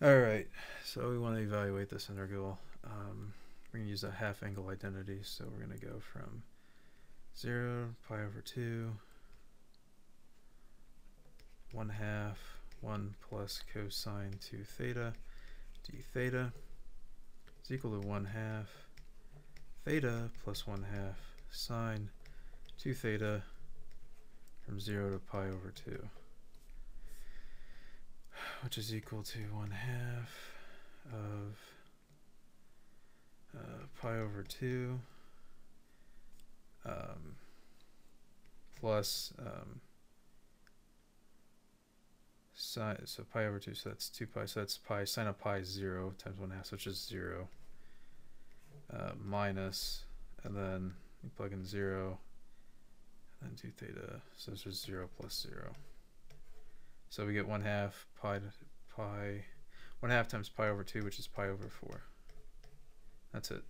All right, so we want to evaluate this integral. Um, we're going to use a half angle identity, so we're going to go from 0 pi over 2, 1 half, 1 plus cosine 2 theta d theta is equal to 1 half theta plus 1 half sine 2 theta from 0 to pi over 2 which is equal to 1 half of uh, pi over 2 um, plus um, sine, so pi over 2, so that's 2 pi, so that's pi, sine of pi is 0 times 1 half, it's just 0, uh, minus, and then you plug in 0, and then 2 theta, so it's just 0 plus 0. So we get 1 half pi, pi, 1 half times pi over 2, which is pi over 4. That's it.